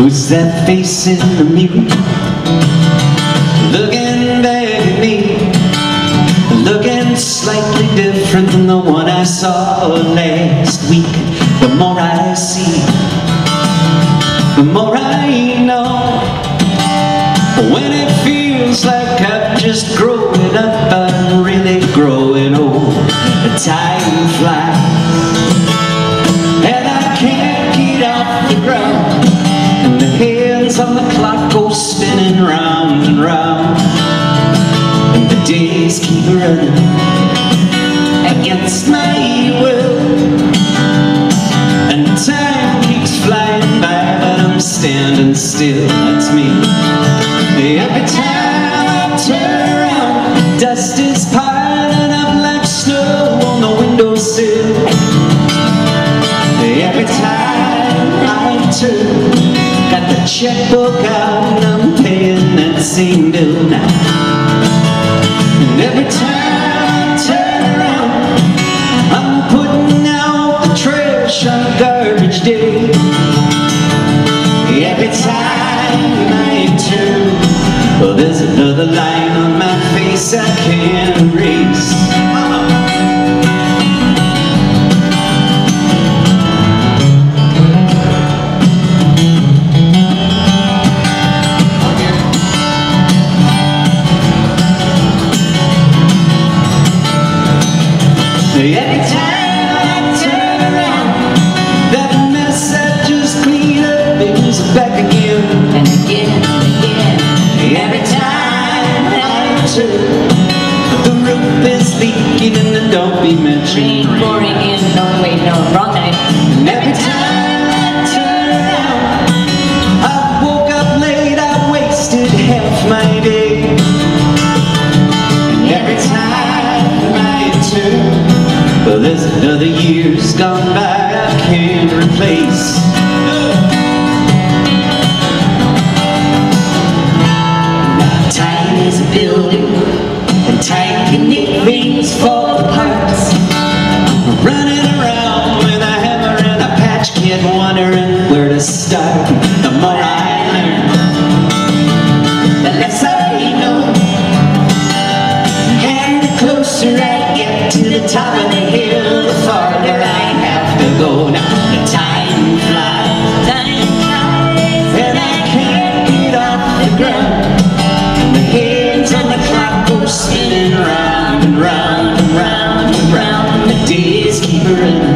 Who's that face in the mirror? Looking back at me. Looking slightly different than the one I saw last week. The more I see The more I know. When it feels like I've just growing Against my will. And time keeps flying by But I'm standing still, that's me. Every time I turn around Dust is piling up like snow on the windowsill. Every time I turn Got the checkbook out and I'm paying that same bill. Now there's another line on my face I can't erase. Yeah. to The roof is leaking and the dopey mattress Boring in, no way, no, wrong night. And every time I turn around I woke up late, I wasted half my day. And every time I turn Well, there's another year's gone by I can't replace. round and round and round, the days keep running.